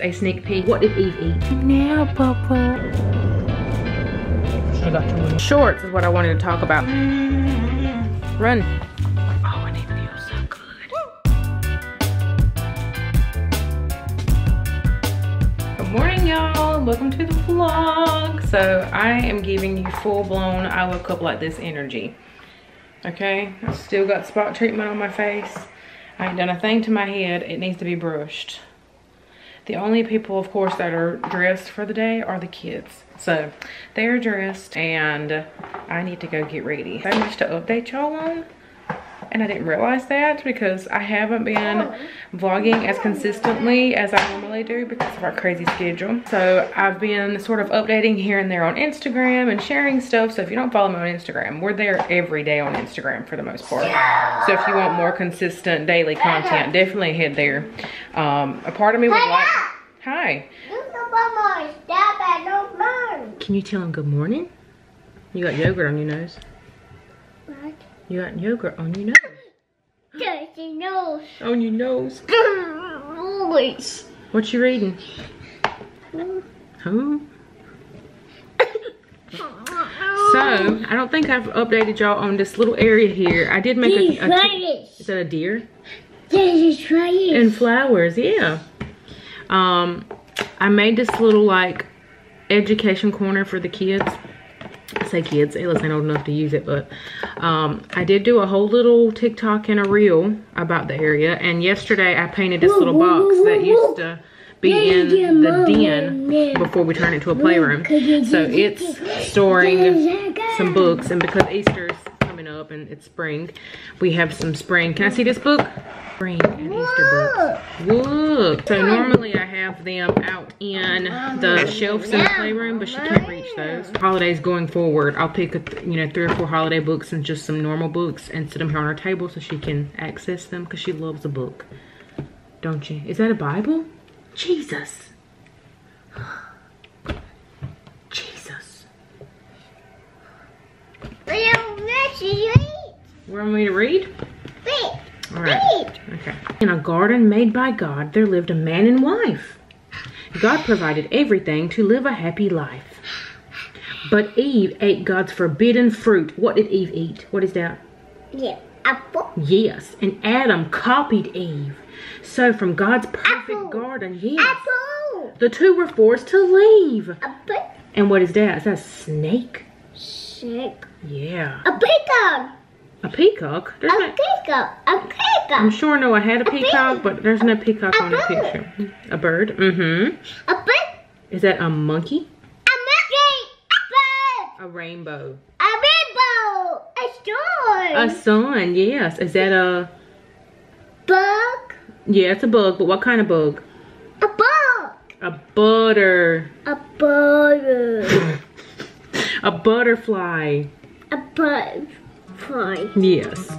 A sneak peek. What did Eve eat? Now, Papa. I got your Shorts is what I wanted to talk about. Run. Oh, and it feels so good. Good morning, y'all. Welcome to the vlog. So I am giving you full-blown I woke up like this energy. Okay, I still got spot treatment on my face. I ain't done a thing to my head. It needs to be brushed. The only people, of course, that are dressed for the day are the kids. So they are dressed and I need to go get ready. So much to update y'all on and I didn't realize that because I haven't been vlogging as consistently as I normally do because of our crazy schedule. So I've been sort of updating here and there on Instagram and sharing stuff. So if you don't follow me on Instagram, we're there every day on Instagram for the most part. So if you want more consistent daily content, definitely head there. Um, a part of me would like... Hi. Can you tell him good morning? You got yogurt on your nose. You got yogurt on your nose. Nose. On your nose. Always. What you reading? Who? So, I don't think I've updated y'all on this little area here. I did make a, a Is that a deer? This is flowers. And flowers, yeah. Um, I made this little like education corner for the kids say kids, Ellis ain't old enough to use it, but um, I did do a whole little TikTok and a reel about the area. And yesterday I painted this little box that used to be in the den before we turn it into a playroom. So it's storing some books and because Easter's coming up and it's spring, we have some spring. Can I see this book? Spring and Easter books. Look. So normally I have them out in the shelves in the playroom, but she can't reach those. Holidays going forward, I'll pick, a, you know, three or four holiday books and just some normal books and sit them here on her table so she can access them because she loves a book. Don't you? Is that a Bible? Jesus. Jesus. Where am I to read? Wait. All right. Okay. In a garden made by God, there lived a man and wife. God provided everything to live a happy life. But Eve ate God's forbidden fruit. What did Eve eat? What is that? Yeah, apple. Yes, and Adam copied Eve. So from God's perfect Apple. garden, yes, Apple. the two were forced to leave. Apple. And what is that? Is that a snake? Snake. Yeah. A peacock. A peacock? There's A no, peacock. I'm peacock. sure Noah had a A peacock, bird. but there's no peacock A on the picture. A bird? Mm-hmm. A bird. Is that a monkey? A monkey. A bird. A rainbow. A rainbow. A A sun, yes. Is that a... Bug. Yeah, it's a bug, but what kind of bug? A bug. A butter. A bird. A butterfly. A bird. Fly. Yes.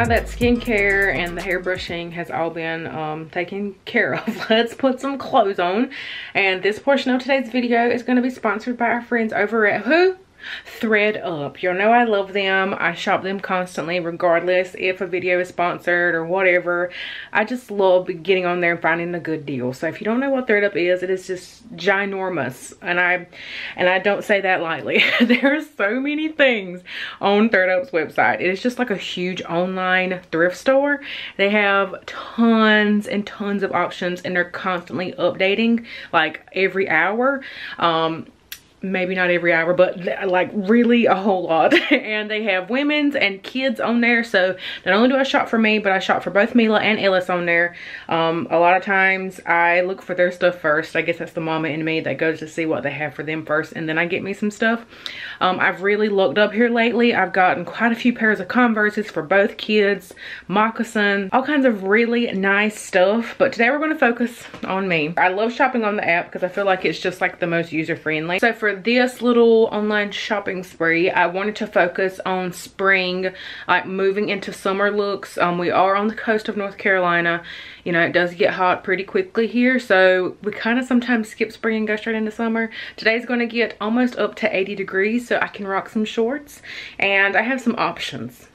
Now that skincare and the hair brushing has all been um, taken care of, let's put some clothes on. And this portion of today's video is going to be sponsored by our friends over at who? Thread up. Y'all know i love them. I shop them constantly regardless if a video is sponsored or whatever. I just love getting on there and finding a good deal. So if you don't know what ThredUp is it is just ginormous. And i and i don't say that lightly. There's so many things on ThredUp's website. It is just like a huge online thrift store. They have tons and tons of options and they're constantly updating like every hour. Um maybe not every hour, but like really a whole lot. and they have women's and kids on there. So not only do I shop for me, but I shop for both Mila and Ellis on there. Um, a lot of times I look for their stuff first. I guess that's the mama in me that goes to see what they have for them first. And then I get me some stuff. Um, I've really looked up here lately. I've gotten quite a few pairs of Converses for both kids, moccasins, all kinds of really nice stuff. But today we're going to focus on me. I love shopping on the app because I feel like it's just like the most user friendly. So for this little online shopping spree, I wanted to focus on spring, like moving into summer looks. Um, we are on the coast of North Carolina. You know, it does get hot pretty quickly here, so we kind of sometimes skip spring and go straight into summer. Today's going to get almost up to 80 degrees, so I can rock some shorts, and I have some options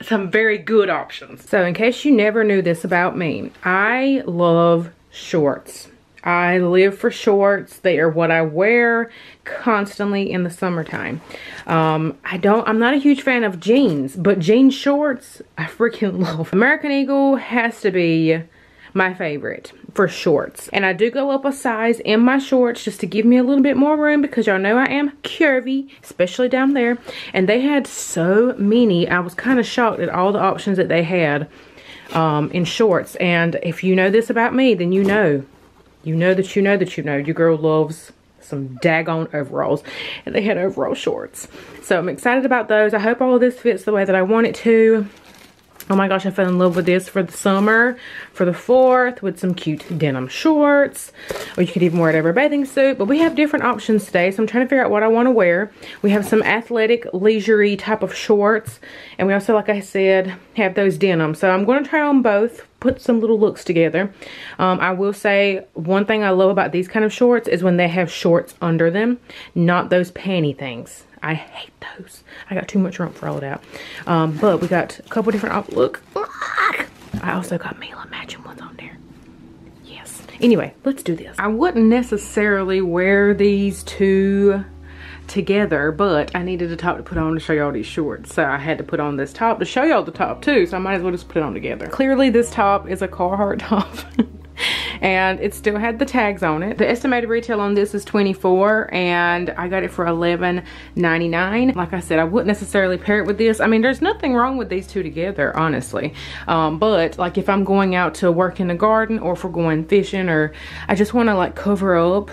some very good options. So in case you never knew this about me, I love shorts. I live for shorts. They are what I wear constantly in the summertime. Um, I don't, I'm not a huge fan of jeans, but jean shorts, I freaking love. American Eagle has to be my favorite for shorts. And I do go up a size in my shorts just to give me a little bit more room because y'all know I am curvy, especially down there. And they had so many, I was kind of shocked at all the options that they had um, in shorts. And if you know this about me, then you know you know that you know that you know your girl loves some daggone overalls and they had overall shorts so i'm excited about those i hope all of this fits the way that i want it to Oh my gosh, I fell in love with this for the summer, for the 4th, with some cute denim shorts. Or you could even wear it over a bathing suit. But we have different options today, so I'm trying to figure out what I want to wear. We have some athletic, leisurey type of shorts. And we also, like I said, have those denim. So I'm going to try on both, put some little looks together. Um, I will say, one thing I love about these kind of shorts is when they have shorts under them, not those panty things. I hate those. I got too much rump for all that. Um, but we got a couple different, look. I also got Mila matching ones on there. Yes. Anyway, let's do this. I wouldn't necessarily wear these two together, but I needed a top to put on to show y'all these shorts. So I had to put on this top to show y'all the top too, so I might as well just put it on together. Clearly this top is a Carhartt top. and it still had the tags on it. The estimated retail on this is 24 and I got it for 11.99. Like I said, I wouldn't necessarily pair it with this. I mean, there's nothing wrong with these two together, honestly. Um, but like if I'm going out to work in the garden or if we're going fishing or I just want to like cover up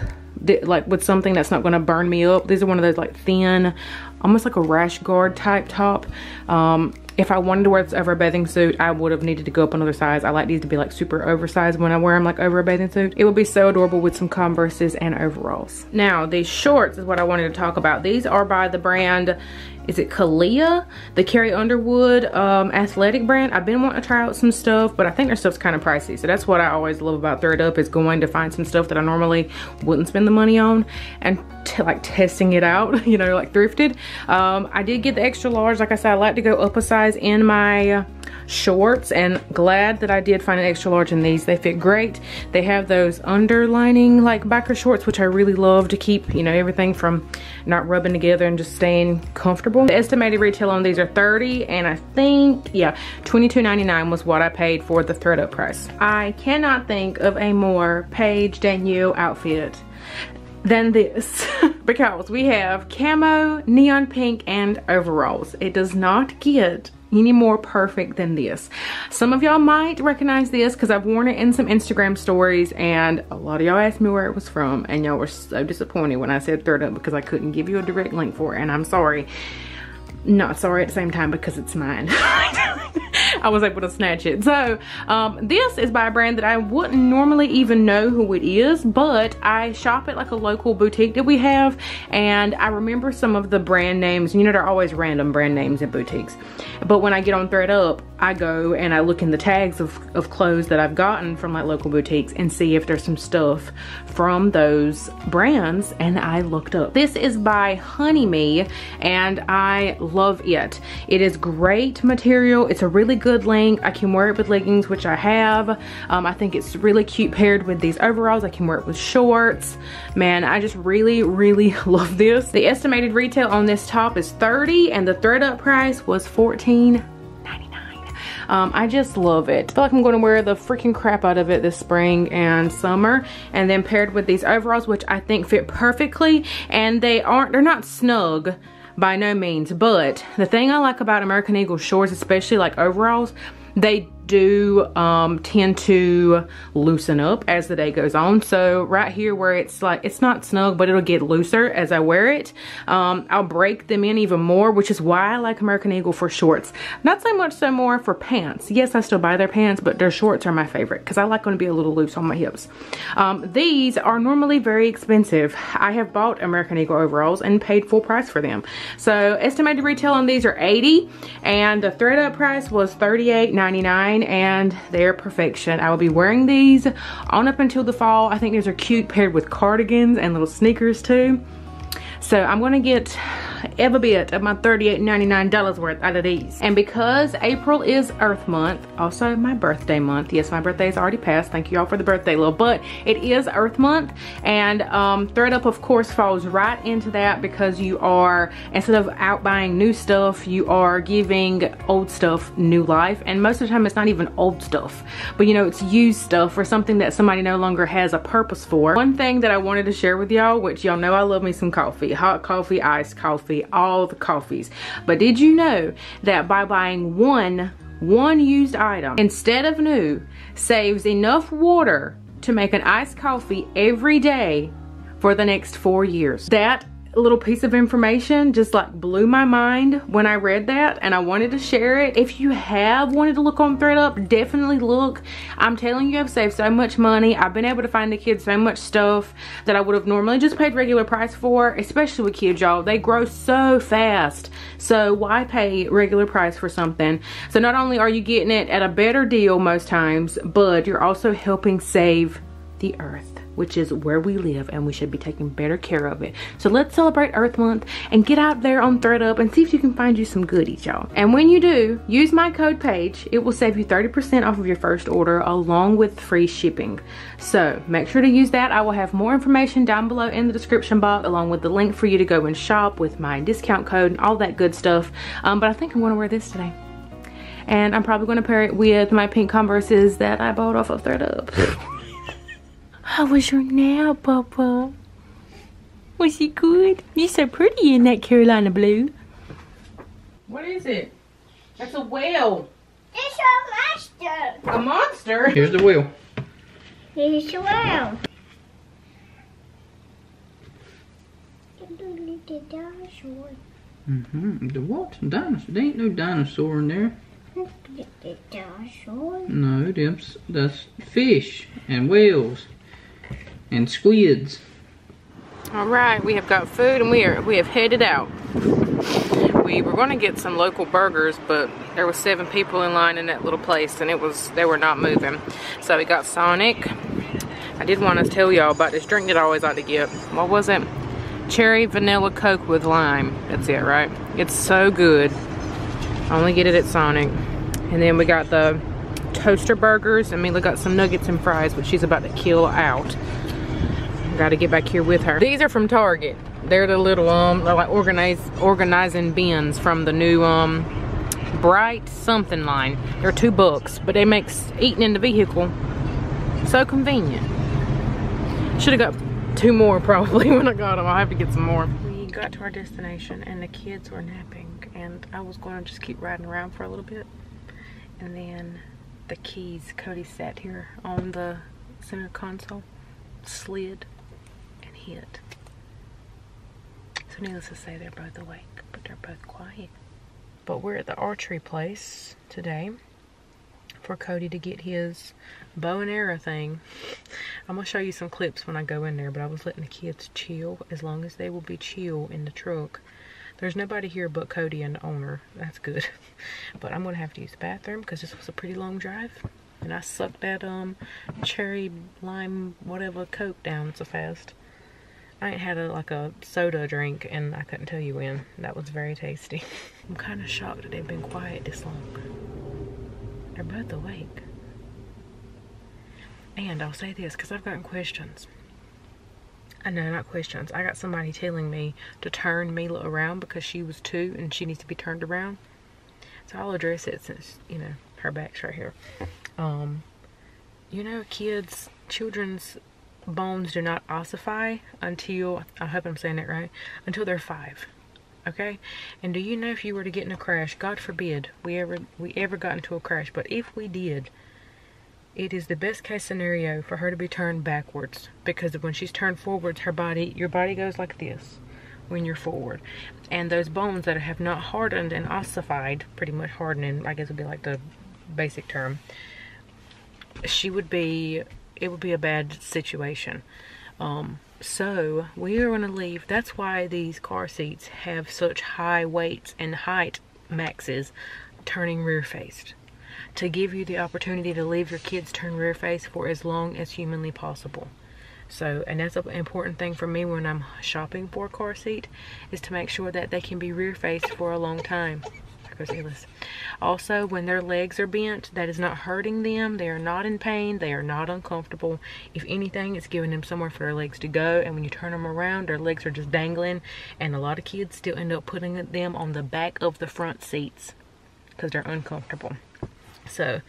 like with something that's not going to burn me up. These are one of those like thin, almost like a rash guard type top. Um, if I wanted to wear this over a bathing suit, I would have needed to go up another size. I like these to be like super oversized when I wear them like over a bathing suit. It would be so adorable with some Converses and overalls. Now, these shorts is what I wanted to talk about. These are by the brand is it Calia? The Carrie Underwood um, athletic brand. I've been wanting to try out some stuff, but I think their stuff's kind of pricey. So that's what I always love about ThredUp is going to find some stuff that I normally wouldn't spend the money on and like testing it out, you know, like thrifted. Um, I did get the extra large. Like I said, I like to go up a size in my shorts and glad that I did find an extra large in these. They fit great. They have those underlining like biker shorts, which I really love to keep, you know, everything from not rubbing together and just staying comfortable. The estimated retail on these are 30 and I think, yeah, $22.99 was what I paid for the ThredUp price. I cannot think of a more Page Danielle outfit than this because we have camo, neon pink, and overalls. It does not get any more perfect than this. Some of y'all might recognize this because I've worn it in some Instagram stories and a lot of y'all asked me where it was from and y'all were so disappointed when I said ThredUp because I couldn't give you a direct link for it and I'm sorry. Not sorry at the same time because it's mine. I was able to snatch it. So um, this is by a brand that I wouldn't normally even know who it is, but I shop at like a local boutique that we have and I remember some of the brand names. You know, they're always random brand names in boutiques. But when I get on ThredUp, I go and I look in the tags of, of clothes that I've gotten from like local boutiques and see if there's some stuff from those brands and I looked up. This is by Honey Me and I love it. It is great material. It's a really good length. I can wear it with leggings, which I have. Um, I think it's really cute paired with these overalls. I can wear it with shorts. Man, I just really, really love this. The estimated retail on this top is 30 and the ThredUp price was 14 Um, I just love it. I feel like I'm gonna wear the freaking crap out of it this spring and summer. And then paired with these overalls, which I think fit perfectly. And they aren't, they're not snug by no means. But the thing I like about American Eagle shorts, especially like overalls, they do um, tend to loosen up as the day goes on. So right here where it's like, it's not snug, but it'll get looser as I wear it. Um, I'll break them in even more, which is why I like American Eagle for shorts. Not so much so more for pants. Yes, I still buy their pants, but their shorts are my favorite because I like them to be a little loose on my hips. Um, these are normally very expensive. I have bought American Eagle overalls and paid full price for them. So estimated retail on these are 80 and the ThredUp price was $38.99 and they're perfection. I will be wearing these on up until the fall. I think these are cute paired with cardigans and little sneakers too. So I'm gonna get every bit of my $38.99 worth out of these. And because April is Earth Month, also my birthday month. Yes, my birthday is already passed. Thank you all for the birthday love. But it is Earth Month and um, ThredUp of course falls right into that because you are, instead of out buying new stuff, you are giving old stuff new life. And most of the time it's not even old stuff, but you know, it's used stuff or something that somebody no longer has a purpose for. One thing that I wanted to share with y'all, which y'all know I love me some coffee, hot coffee, iced coffee, all the coffees. But did you know that by buying one, one used item instead of new saves enough water to make an iced coffee every day for the next four years? That little piece of information just like blew my mind when I read that and I wanted to share it. If you have wanted to look on ThredUp, definitely look. I'm telling you, I've saved so much money. I've been able to find the kids so much stuff that I would have normally just paid regular price for, especially with kids, y'all. They grow so fast. So why pay regular price for something? So not only are you getting it at a better deal most times, but you're also helping save the earth which is where we live and we should be taking better care of it. So let's celebrate Earth Month and get out there on ThredUp and see if you can find you some goodies, y'all. And when you do, use my code PAGE. It will save you 30% off of your first order along with free shipping. So make sure to use that. I will have more information down below in the description box along with the link for you to go and shop with my discount code and all that good stuff. Um, but I think I'm gonna wear this today. And I'm probably gonna pair it with my pink Converses that I bought off of ThredUp. How was your nail, Papa? Was it good? You're so pretty in that Carolina blue. What is it? That's a whale. It's a monster. A monster? Here's the wheel. Here's a whale. The dinosaur. Mm-hmm. The what? Dinosaur? There ain't no dinosaur in there. The dinosaur. No, that's, that's fish and whales and squids. All right, we have got food and we are we have headed out. We were going to get some local burgers, but there was seven people in line in that little place, and it was they were not moving. So we got Sonic. I did want to tell y'all about this drink that I always like to get. What was it? Cherry vanilla Coke with lime. That's it, right? It's so good. I only get it at Sonic. And then we got the toaster burgers. Mean, we got some nuggets and fries, but she's about to kill out. Got to get back here with her. These are from Target. They're the little um like organize organizing bins from the new um bright something line. They're two bucks, but they make eating in the vehicle so convenient. Should have got two more probably when I got them. I'll have to get some more. We got to our destination and the kids were napping and I was going to just keep riding around for a little bit. And then the keys, Cody sat here on the center console, slid hit. So needless to say, they're both awake, but they're both quiet. But we're at the archery place today for Cody to get his bow and arrow thing. I'm gonna show you some clips when I go in there, but I was letting the kids chill as long as they will be chill in the truck. There's nobody here but Cody and the owner. That's good. but I'm gonna have to use the bathroom because this was a pretty long drive. And I sucked that um cherry lime whatever coke down so fast. I ain't had a, like a soda drink and I couldn't tell you when. That was very tasty. I'm kind of shocked that they've been quiet this long. They're both awake. And I'll say this because I've gotten questions. I know, not questions. I got somebody telling me to turn Mila around because she was two and she needs to be turned around. So I'll address it since, you know, her back's right here. Um, you know, kids, children's bones do not ossify until, I hope I'm saying that right, until they're five. Okay? And do you know if you were to get in a crash, God forbid we ever we ever got into a crash, but if we did, it is the best case scenario for her to be turned backwards because when she's turned forwards, her body, your body goes like this when you're forward. And those bones that have not hardened and ossified, pretty much hardening, I guess would be like the basic term, she would be, it would be a bad situation. Um, so we are going to leave. That's why these car seats have such high weights and height maxes turning rear faced to give you the opportunity to leave your kids turn rear face for as long as humanly possible. So, and that's an important thing for me when I'm shopping for a car seat is to make sure that they can be rear faced for a long time. Also, when their legs are bent, that is not hurting them. They are not in pain. They are not uncomfortable. If anything, it's giving them somewhere for their legs to go. And when you turn them around, their legs are just dangling. And a lot of kids still end up putting them on the back of the front seats because they're uncomfortable. So,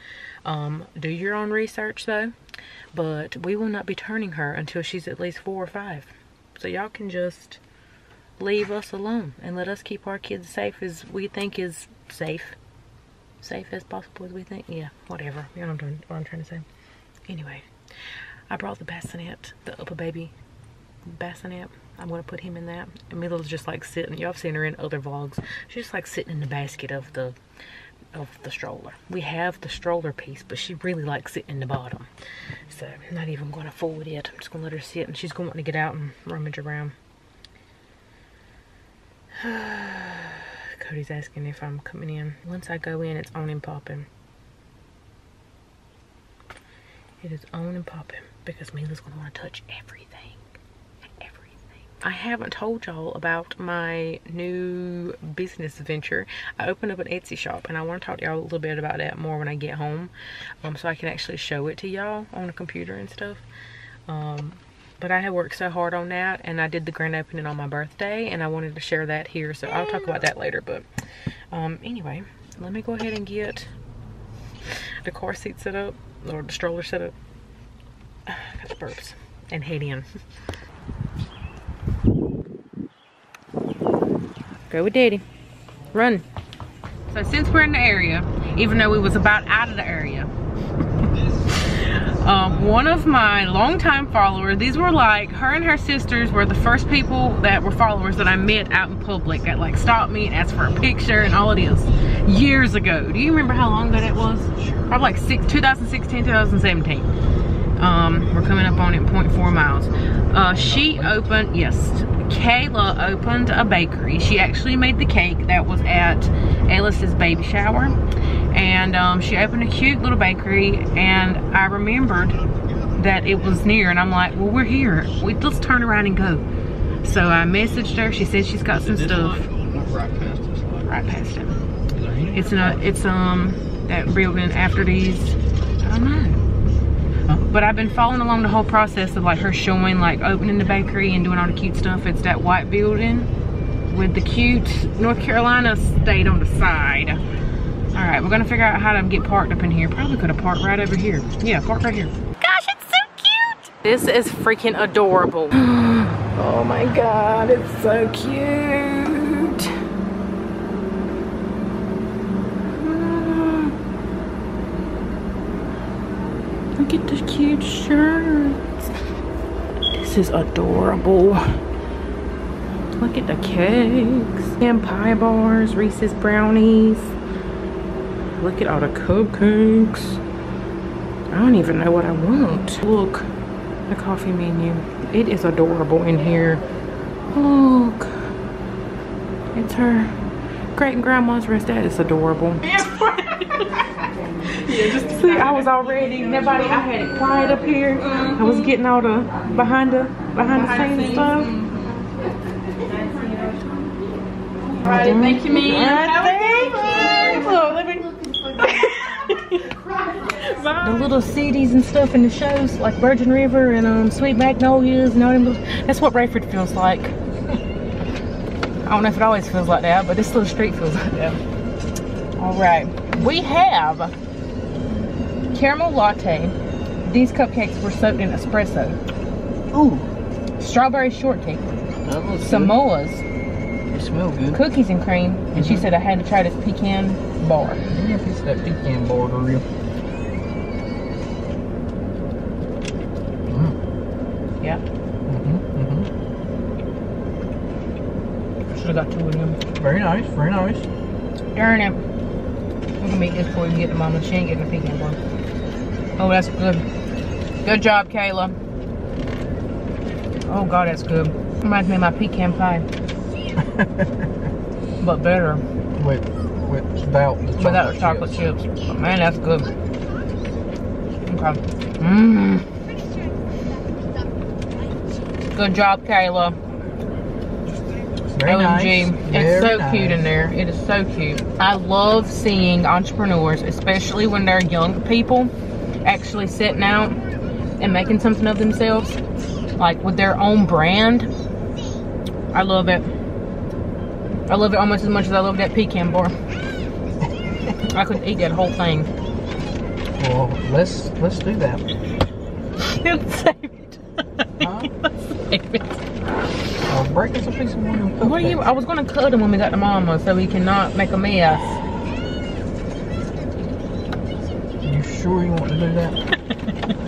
um, do your own research though. But we will not be turning her until she's at least four or five. So y'all can just leave us alone and let us keep our kids safe as we think is safe. Safe as possible as we think. Yeah, whatever. You know what I'm, what I'm trying to say. Anyway, I brought the bassinet, the UPPAbaby bassinet. I'm going to put him in that. And Mila's just like sitting. Y'all have seen her in other vlogs. She's just like sitting in the basket of the of the stroller. We have the stroller piece, but she really likes sitting in the bottom. So I'm not even going to fold it. I'm just going to let her sit and she's going to get out and rummage around. Cody's asking if I'm coming in. Once I go in, it's on and popping. It is on and popping because Mila's want to touch everything. Everything. I haven't told y'all about my new business venture. I opened up an Etsy shop and I want to talk to y'all a little bit about that more when I get home. Um, so I can actually show it to y'all on the computer and stuff. Um, but I had worked so hard on that and I did the grand opening on my birthday and I wanted to share that here so I'll talk about that later but um, anyway let me go ahead and get the car seat set up or the stroller set up. Got the burps and head in. Go with daddy. Run. So since we're in the area even though we was about out of the area um, one of my longtime followers, these were like, her and her sisters were the first people that were followers that I met out in public that like stopped me and asked for a picture and all of this years ago. Do you remember how long that it was? Probably like six, 2016, 2017. Um, we're coming up on it 0.4 miles. Uh, she opened, yes, Kayla opened a bakery. She actually made the cake that was at Alice's baby shower and um, she opened a cute little bakery and I remembered that it was near and I'm like well we're here. We, let's turn around and go. So I messaged her. She said she's got some stuff. right past us. right past it it's in a it's um that building after these I don't know. But I've been following along the whole process of like her showing like opening the bakery and doing all the cute stuff. It's that white building with the cute North Carolina state on the side all right, we're gonna figure out how to get parked up in here. Probably could have parked right over here. Yeah, park right here. Gosh, it's so cute. This is freaking adorable. oh my God, it's so cute. Look at the cute shirts. This is adorable. Look at the cakes. And pie bars, Reese's brownies. Look at all the cupcakes. I don't even know what I want. Look, the coffee menu. It is adorable in here. Look. It's her great grandma's wrist. That is adorable. Yeah, just See, I was already, nobody, I had it quiet up here. I was getting all the behind the behind the scenes stuff. All right, thank you, man. Thank you. The little cities and stuff in the shows, like Virgin River and um, Sweet Magnolias and all them. That's what Raeford feels like. I don't know if it always feels like that, but this little street feels like that. All right, we have caramel latte. These cupcakes were soaked in espresso. Ooh, Strawberry shortcake. Samoas. good. It smells good. Cookies and cream. And she Mhm. said I had to try this pecan bar. A piece of that pecan bar, real. Mm. Yeah. Mm-hmm, mm-hmm. Should have got two of them. Very nice, very nice. Darn it. I'm gonna make this before we can get to mama. She ain't getting a pecan bar. Oh, that's good. Good job, Kayla. Oh god, that's good. Reminds me of my pecan pie. but better. with, without the chocolate Without the chocolate chips. chips. But man, that's good. Okay. Mmm. Good job, Kayla. Very OMG. nice. It's so cute in there. It is so cute. I love seeing entrepreneurs, especially when they're young people, actually sitting out and making something of themselves, like with their own brand. I love it. I love it almost as much as I love that pecan bar. I could eat that whole thing. Well, let's let's do that. Save it. Huh? Save it. Uh, break us a piece of one of them What are you? I was gonna cut him when we got to mama so he cannot make a mess. You sure you want to do that?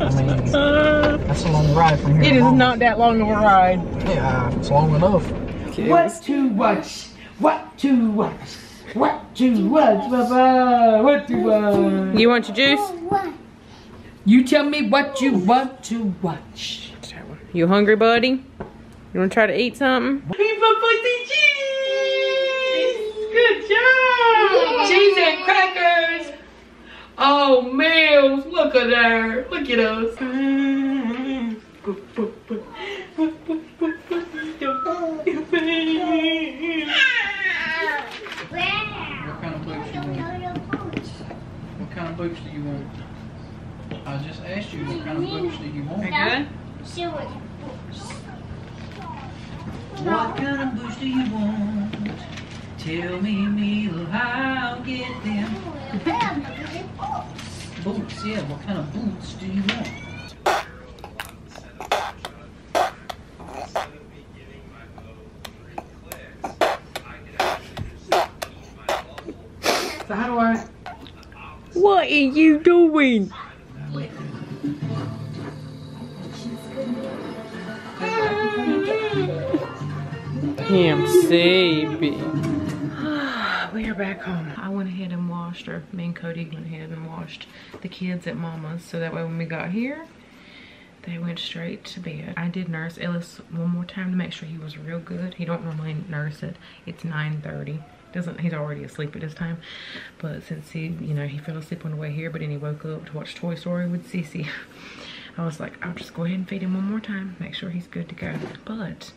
I mean, that's a long ride from here. It to is Mama's. not that long of a ride. Yeah, it's long enough. What to watch? What to watch? What to watch, Papa? What to watch? You want your juice? You tell me what you want to watch. You hungry, buddy? You want to try to eat something? Viva pussy cheese! Good job! Cheese and crackers! Oh, Mills, look at her. Look at us. What kind of boots do you want? What kind of boots do you want? I just asked you what kind of boots do you want? good? What kind of boots do you want? Tell me, Mila, I'll get them. Boots, yeah. What kind of boots do you want? What are you doing? Him, baby. we are back home. I went ahead and washed, or me and Cody went ahead and washed the kids at Mama's, so that way when we got here, they went straight to bed. I did nurse Ellis one more time to make sure he was real good. He don't normally nurse it. It's 9.30. Doesn't he's already asleep at this time. But since he, you know, he fell asleep on the way here, but then he woke up to watch Toy Story with Cece. I was like, I'll just go ahead and feed him one more time, make sure he's good to go. But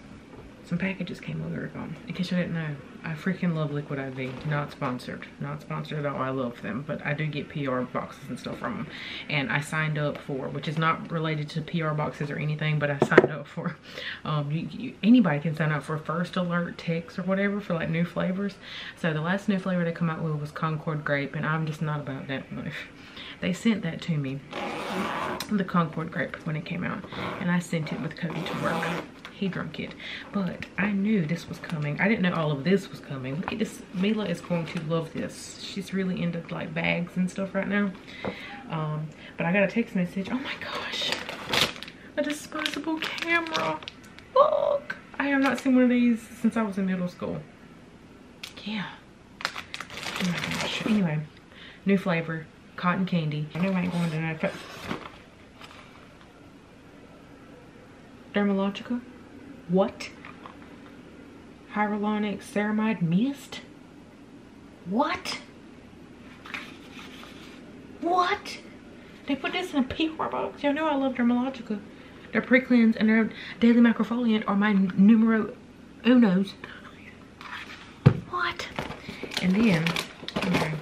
some packages came we were gone. In case you didn't know, I freaking love Liquid IV. Not sponsored. Not sponsored at all. I love them. But I do get PR boxes and stuff from them. And I signed up for, which is not related to PR boxes or anything, but I signed up for, um, you, you, anybody can sign up for first alert text or whatever for like new flavors. So the last new flavor they come out with was Concord Grape, and I'm just not about that life. They sent that to me, the Concord Grape, when it came out. And I sent it with Cody to work he drunk it. But i knew this was coming. I didn't know all of this was coming. Look at this. Mila is going to love this. She's really into like bags and stuff right now. Um but i got a text message. Oh my gosh. A disposable camera. Look. I have not seen one of these since i was in middle school. Yeah. Oh my gosh anyway. New flavor. Cotton candy. I know i ain't going to know Dermalogica? What? Hyaluronic ceramide mist? What? What? They put this in a PR box. Y'all know I love Dermalogica. Their pre-cleanse and their daily microfoliant are my numero unos. What? And then, okay,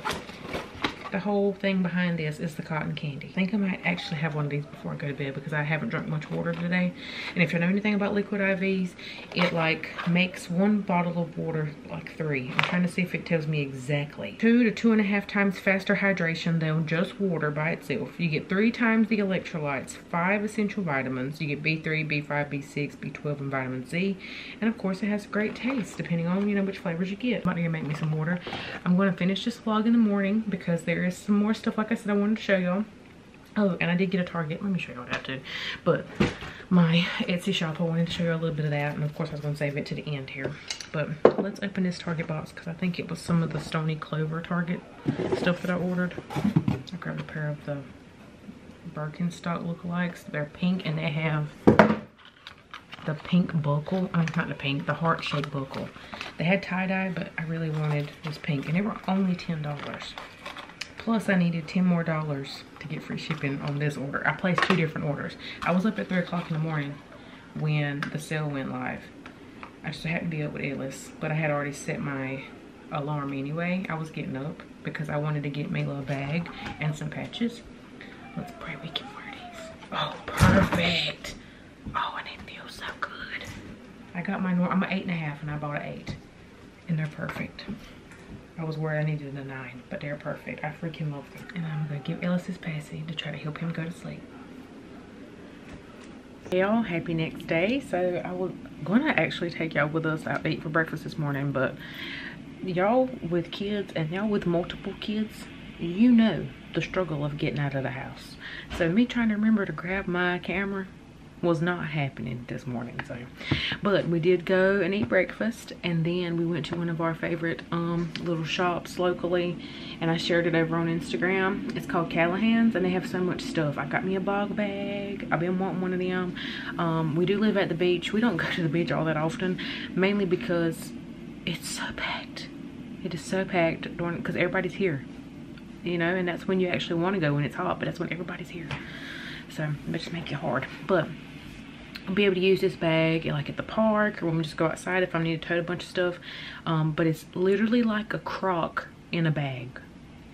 the whole thing behind this is the cotton candy. I think I might actually have one of these before I go to bed because I haven't drunk much water today. And if you know anything about liquid IVs, it like makes one bottle of water like three. I'm trying to see if it tells me exactly. Two to two and a half times faster hydration than just water by itself. You get three times the electrolytes, five essential vitamins. You get B3, B5, B6, B12, and vitamin C. And of course it has great taste depending on, you know, which flavors you get. I'm about to make me some water. I'm going to finish this vlog in the morning because there some more stuff, like I said, I wanted to show y'all. Oh, and I did get a Target. Let me show y'all that too. But my Etsy shop, I wanted to show you a little bit of that. And of course, I was going to save it to the end here. But let's open this Target box because I think it was some of the Stoney Clover Target stuff that I ordered. I grabbed a pair of the Birkenstock lookalikes. They're pink and they have the pink buckle. i'm not the pink, the heart-shaped buckle. They had tie-dye, but I really wanted this pink. And they were only $10. Plus, I needed 10 more dollars to get free shipping on this order. I placed two different orders. I was up at 3 o'clock in the morning when the sale went live. I just happened to be up with Ellis, but I had already set my alarm anyway. I was getting up because I wanted to get Mila a bag and some patches. Let's pray we can wear these. Oh, perfect. Oh, and it feels so good. I got my, normal. I'm an eight and a half and I bought an eight. And they're perfect. I was worried I needed a nine, but they're perfect. I freaking love them. And I'm gonna give Ellis his passy to try to help him go to sleep. Y'all, happy next day. So I was gonna actually take y'all with us to eat for breakfast this morning, but y'all with kids and y'all with multiple kids, you know the struggle of getting out of the house. So me trying to remember to grab my camera was not happening this morning so. But we did go and eat breakfast and then we went to one of our favorite um little shops locally and i shared it over on instagram. It's called callahan's and they have so much stuff. I got me a Bogg bag. I've been wanting one of them. Um we do live at the beach. We don't go to the beach all that often mainly because it's so packed. It is so packed during because everybody's here you know and that's when you actually want to go when it's hot but that's when everybody's here. So it just make it hard. But Be able to use this bag like at the park or when we just go outside if I need to tote a bunch of stuff. Um, but it's literally like a crock in a bag.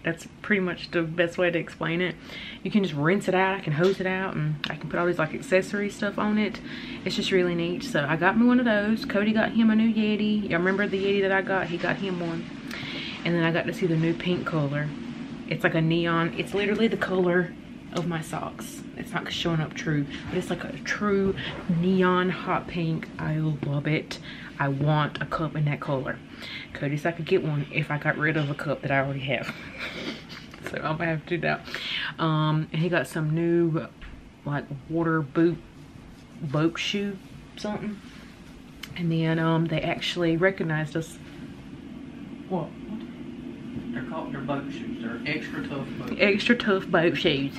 That's pretty much the best way to explain it. You can just rinse it out. I can hose it out and I can put all these like accessory stuff on it. It's just really neat. So I got me one of those. Cody got him a new Yeti. Y'all remember the Yeti that I got? He got him one. And then I got to see the new pink color. It's like a neon. It's literally the color of my socks. It's not showing up true, but it's like a true neon hot pink. I love it. I want a cup in that color. Cody I could get one if I got rid of a cup that I already have. so I'm gonna have to do that. Um, and he got some new like water boot boat shoe something. And then um, they actually recognized us. What? They're called their boat shoes. They're extra tough boat Extra tough boat shoes.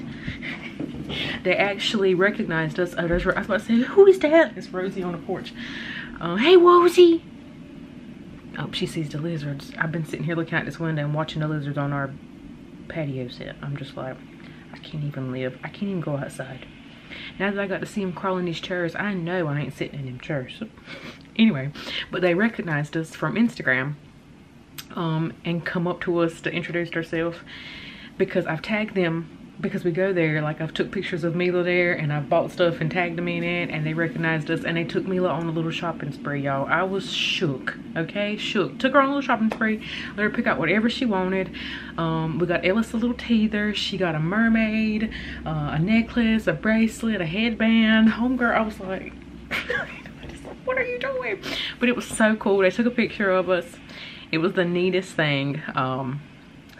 they actually recognized us. Oh, there's, I was about to say, who is that? It's Rosie on the porch. Uh, hey, Rosie. Oh, she sees the lizards. I've been sitting here looking out this window and watching the lizards on our patio set. I'm just like, I can't even live. I can't even go outside. Now that I got to see them crawling these chairs, I know I ain't sitting in them chairs. anyway, but they recognized us from Instagram um, and come up to us to introduce themselves because I've tagged them because we go there. Like I've took pictures of Mila there and I bought stuff and tagged them in it and they recognized us and they took Mila on a little shopping spree y'all. I was shook okay? Shook. Took her on a little shopping spree let her pick out whatever she wanted. Um, we got Ellis a little teether. She got a mermaid uh, a necklace a bracelet a headband. Homegirl I was like what are you doing? But it was so cool. They took a picture of us it was the neatest thing um,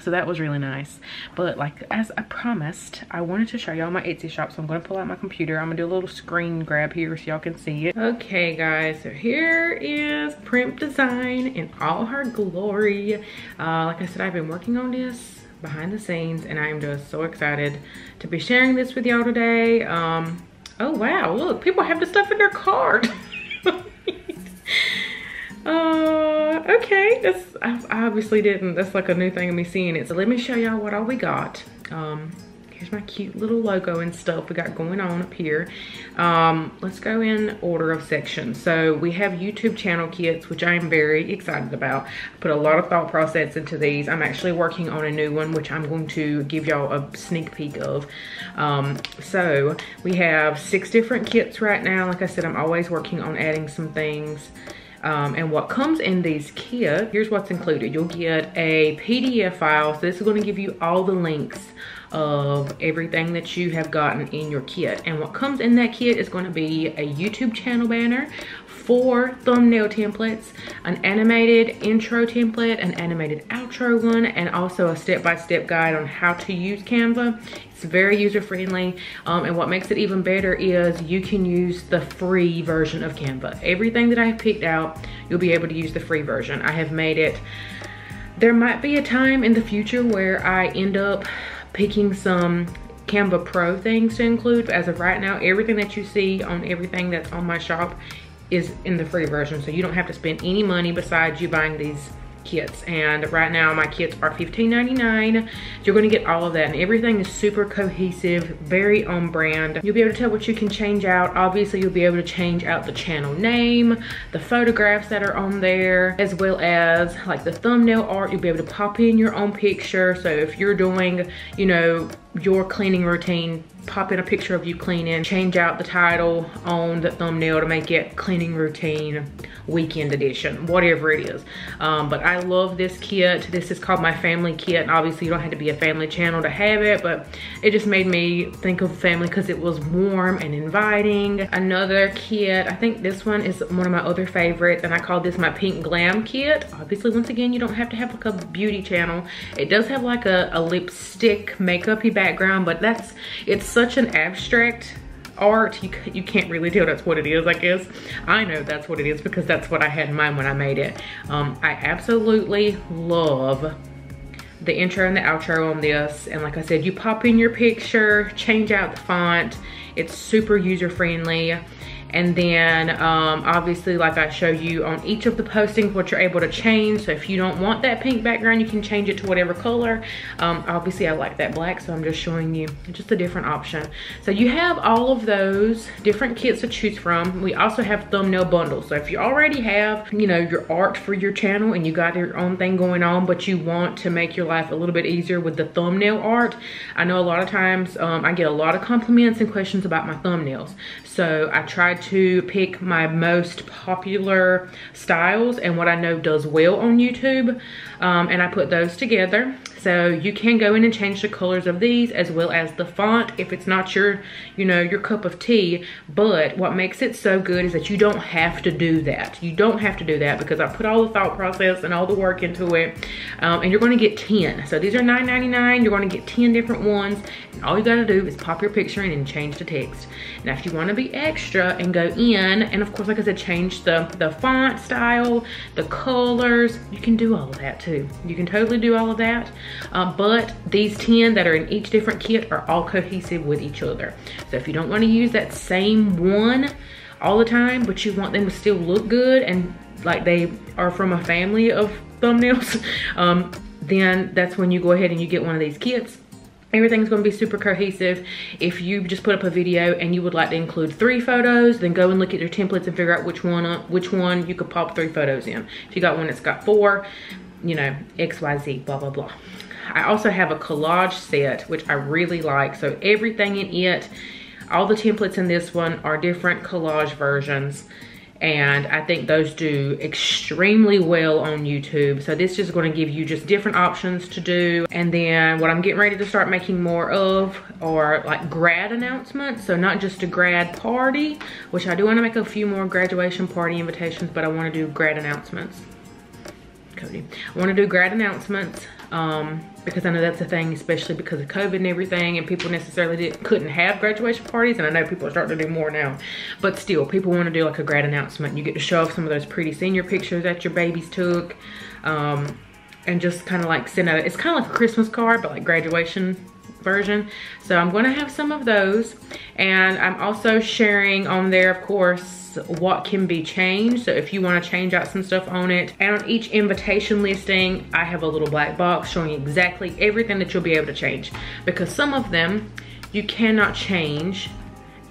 so that was really nice. But like as i promised i wanted to show y'all my etsy shop so i'm to pull out my computer. I'm gonna do a little screen grab here so y'all can see it. Okay guys so here is Primp Design in all her glory. Uh, like i said i've been working on this behind the scenes and i am just so excited to be sharing this with y'all today. Um oh wow look people have the stuff in their cart uh okay that's i obviously didn't that's like a new thing of me seeing it so let me show y'all what all we got um here's my cute little logo and stuff we got going on up here. Um, let's go in order of sections. So we have YouTube channel kits, which I am very excited about. I put a lot of thought process into these. I'm actually working on a new one, which I'm going to give y'all a sneak peek of. Um, so we have six different kits right now. Like I said, I'm always working on adding some things. Um, and what comes in these kits, here's what's included. You'll get a PDF file. So this is gonna give you all the links of everything that you have gotten in your kit. And what comes in that kit is gonna be a YouTube channel banner, four thumbnail templates, an animated intro template, an animated outro one, and also a step-by-step -step guide on how to use Canva. It's very user-friendly, um, and what makes it even better is you can use the free version of Canva. Everything that I have picked out, you'll be able to use the free version. I have made it, there might be a time in the future where I end up picking some Canva Pro things to include. But as of right now, everything that you see on everything that's on my shop is in the free version. So you don't have to spend any money besides you buying these kits. And right now my kits are $15.99 you're going to get all of that and everything is super cohesive very on brand. You'll be able to tell what you can change out. Obviously you'll be able to change out the channel name the photographs that are on there as well as like the thumbnail art. You'll be able to pop in your own picture. So if you're doing you know your cleaning routine, pop in a picture of you cleaning, change out the title on the thumbnail to make it cleaning routine weekend edition, whatever it is. Um, but I love this kit. This is called my family kit. And obviously you don't have to be a family channel to have it, but it just made me think of family because it was warm and inviting. Another kit, I think this one is one of my other favorites and I call this my pink glam kit. Obviously, once again, you don't have to have like a beauty channel. It does have like a, a lipstick makeup-y background, but that's, it's such an abstract art. You, you can't really tell that's what it is i guess. I know that's what it is because that's what i had in mind when i made it. Um, i absolutely love the intro and the outro on this. And like i said you pop in your picture change out the font. It's super user friendly and then um, obviously like I show you on each of the postings what you're able to change. So if you don't want that pink background, you can change it to whatever color. Um, obviously I like that black, so I'm just showing you just a different option. So you have all of those different kits to choose from. We also have thumbnail bundles. So if you already have, you know, your art for your channel and you got your own thing going on, but you want to make your life a little bit easier with the thumbnail art, I know a lot of times um, I get a lot of compliments and questions about my thumbnails. So I tried to pick my most popular styles and what I know does well on YouTube. Um, and I put those together. So you can go in and change the colors of these as well as the font if it's not your, you know, your cup of tea. But what makes it so good is that you don't have to do that. You don't have to do that because I put all the thought process and all the work into it. Um, and you're gonna get 10. So these are $9.99. You're gonna get 10 different ones. And all you gotta do is pop your picture in and change the text. Now if you wanna be extra and go in, and of course, like I said, change the, the font style, the colors, you can do all of that too. You can totally do all of that. Um, but these 10 that are in each different kit are all cohesive with each other. So if you don't wanna use that same one all the time, but you want them to still look good and like they are from a family of thumbnails, um, then that's when you go ahead and you get one of these kits Everything's gonna be super cohesive. If you just put up a video and you would like to include three photos, then go and look at your templates and figure out which one, uh, which one you could pop three photos in. If you got one that's got four, you know, X, Y, Z, blah, blah, blah. I also have a collage set, which I really like. So everything in it, all the templates in this one are different collage versions and I think those do extremely well on YouTube. So this is gonna give you just different options to do. And then what I'm getting ready to start making more of are like grad announcements. So not just a grad party, which I do wanna make a few more graduation party invitations, but I wanna do grad announcements. Cody. I wanna do grad announcements um, because I know that's a thing, especially because of COVID and everything, and people necessarily did, couldn't have graduation parties, and I know people are starting to do more now. But still, people want to do like a grad announcement. You get to show off some of those pretty senior pictures that your babies took, um, and just kind of like send out, it's kind of like a Christmas card, but like graduation version. So I'm gonna have some of those. And I'm also sharing on there, of course, what can be changed. So if you wanna change out some stuff on it. And on each invitation listing, I have a little black box showing exactly everything that you'll be able to change. Because some of them, you cannot change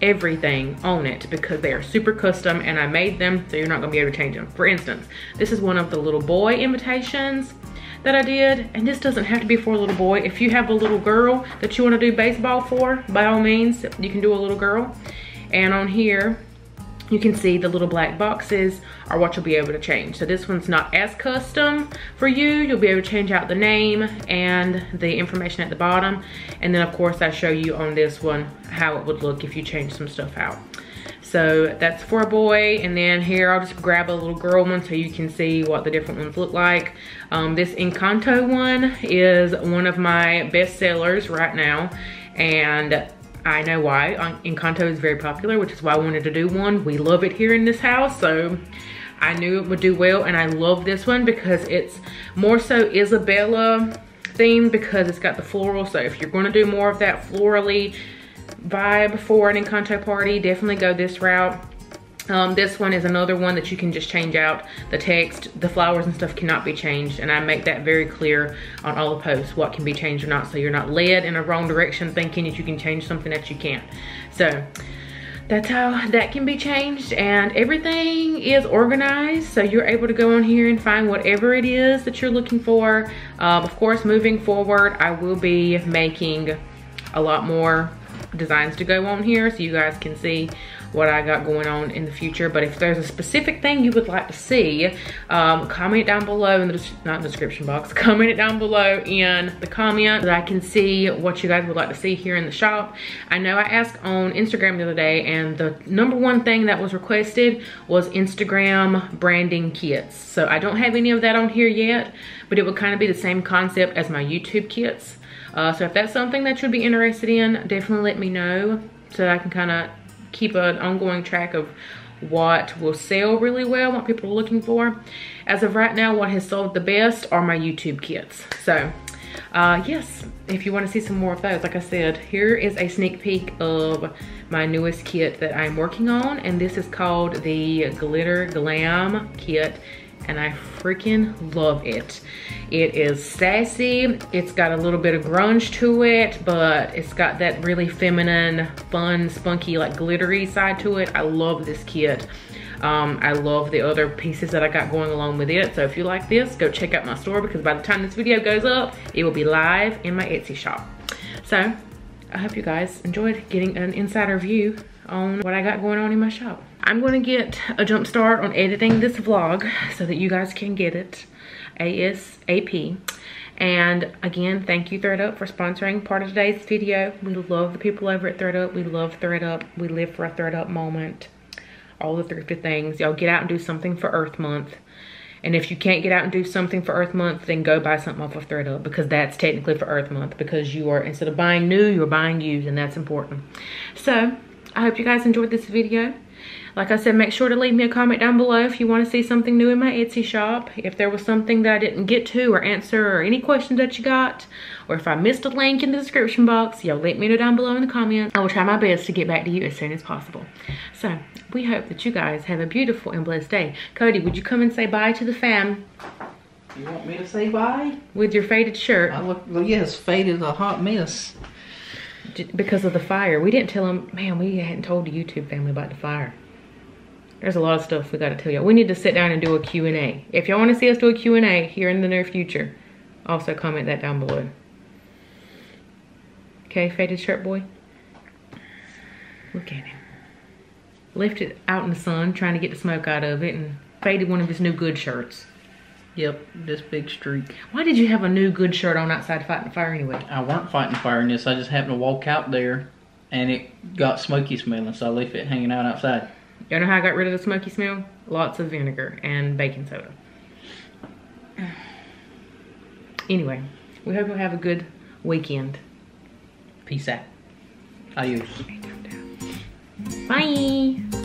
everything on it because they are super custom and I made them so you're not gonna be able to change them. For instance, this is one of the little boy invitations that I did and this doesn't have to be for a little boy. If you have a little girl that you wanna do baseball for, by all means, you can do a little girl. And on here, you can see the little black boxes are what you'll be able to change. So this one's not as custom for you. You'll be able to change out the name and the information at the bottom. And then of course I show you on this one how it would look if you change some stuff out. So that's for a boy. And then here I'll just grab a little girl one so you can see what the different ones look like. Um, this Encanto one is one of my best sellers right now. And I know why. Encanto is very popular, which is why I wanted to do one. We love it here in this house, so I knew it would do well. And I love this one because it's more so Isabella themed because it's got the floral. So if you're gonna do more of that florally vibe for an Encanto party, definitely go this route. Um, this one is another one that you can just change out the text. The flowers and stuff cannot be changed. And I make that very clear on all the posts, what can be changed or not. So you're not led in a wrong direction thinking that you can change something that you can't. So that's how that can be changed and everything is organized so you're able to go on here and find whatever it is that you're looking for um, of course moving forward i will be making a lot more designs to go on here so you guys can see what I got going on in the future. But if there's a specific thing you would like to see, um, comment down below in the, not in the description box, comment it down below in the comment that I can see what you guys would like to see here in the shop. I know I asked on Instagram the other day and the number one thing that was requested was Instagram branding kits. So I don't have any of that on here yet, but it would kind of be the same concept as my YouTube kits. Uh, so if that's something that you'd be interested in, definitely let me know so I can kind of keep an ongoing track of what will sell really well, what people are looking for. As of right now, what has sold the best are my YouTube kits. So uh, yes, if you want to see some more of those, like I said, here is a sneak peek of my newest kit that I'm working on. And this is called the Glitter Glam Kit and I freaking love it. It is sassy, it's got a little bit of grunge to it, but it's got that really feminine, fun, spunky, like glittery side to it. I love this kit. Um, I love the other pieces that I got going along with it. So if you like this, go check out my store because by the time this video goes up, it will be live in my Etsy shop. So I hope you guys enjoyed getting an insider view on what I got going on in my shop. I'm gonna get a jump start on editing this vlog so that you guys can get it ASAP. And again, thank you ThredUp for sponsoring part of today's video. We love the people over at ThredUp. We love ThredUp. We live for a ThredUp moment. All the thrifty things. Y'all get out and do something for Earth Month. And if you can't get out and do something for Earth Month, then go buy something off of ThredUp because that's technically for Earth Month because you are, instead of buying new, you're buying used and that's important. So, I hope you guys enjoyed this video. Like I said, make sure to leave me a comment down below if you want to see something new in my Etsy shop. If there was something that I didn't get to or answer or any questions that you got. Or if I missed a link in the description box, y'all let me know down below in the comments. I will try my best to get back to you as soon as possible. So, we hope that you guys have a beautiful and blessed day. Cody, would you come and say bye to the fam? You want me to say bye? With your faded shirt. I look, well, yes, faded a hot mess. Because of the fire. We didn't tell them, man, we hadn't told the YouTube family about the fire. There's a lot of stuff we got to tell y'all. We need to sit down and do a Q&A. If y'all want to see us do a Q&A here in the near future, also comment that down below. Okay, faded shirt boy. Look at him. Left it out in the sun, trying to get the smoke out of it, and faded one of his new good shirts. Yep, this big streak. Why did you have a new good shirt on outside fighting fire anyway? I weren't fighting fire in this. I just happened to walk out there, and it got smoky smelling, so I left it hanging out outside. Y'all know how I got rid of the smoky smell? Lots of vinegar and baking soda. Anyway, we hope you'll have a good weekend. Peace out. Adios. Bye.